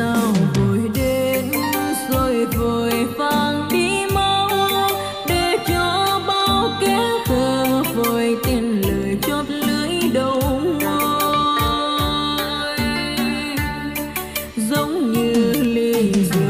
sao vội đến rồi vội vàng đi mau để cho bao kẻ thơ vội tin lời chót lưỡi đầu môi giống như ly rượu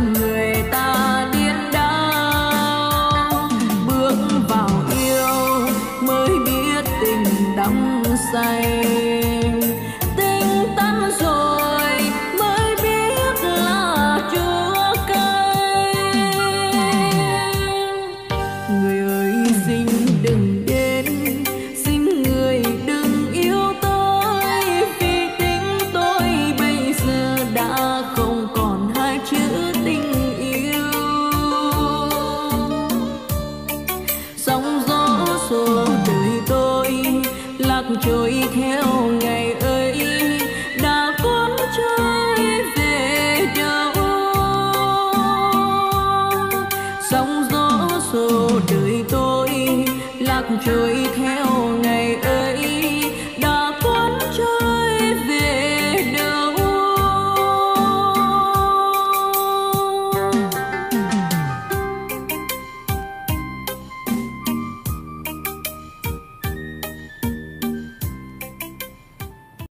người ta. số đời tôi, lạc trôi theo ngày ấy. Đã cuốn trôi về đâu sóng gió số đời tôi, lạc trôi theo ngày ấy.